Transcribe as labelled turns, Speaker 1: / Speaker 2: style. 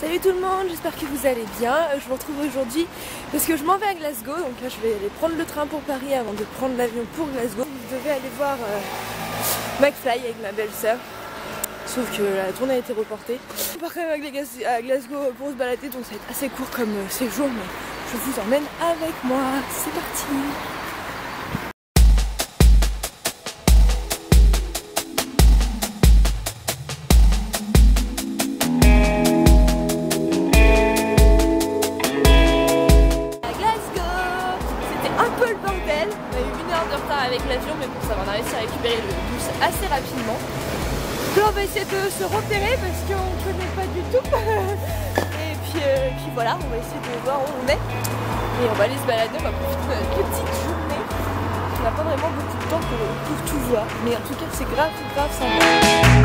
Speaker 1: Salut tout le monde, j'espère que vous allez bien. Euh, Je vous retrouve aujourd'hui parce que je m'en vais à Glasgow. Donc là, je vais aller prendre le train pour Paris avant de prendre l'avion pour Glasgow. Je devais aller voir euh, McFly avec ma belle-sœur. Sauf que la tournée a été reportée. On part quand même à Glasgow pour se balader, donc ça va être assez court comme euh, séjour, mais je vous emmène avec moi. C'est parti On a eu une heure de retard avec l'avion, mais bon, ça va, on a réussi à récupérer le bus assez rapidement. Puis on va essayer de se repérer parce qu'on ne connaît pas du tout. Et puis, euh, voilà, on va essayer de voir où on est. Et on va aller se balader, on va petite journée. On n'a pas vraiment beaucoup de temps pour, pour tout voir. Mais en tout cas, c'est grave, grave sympa.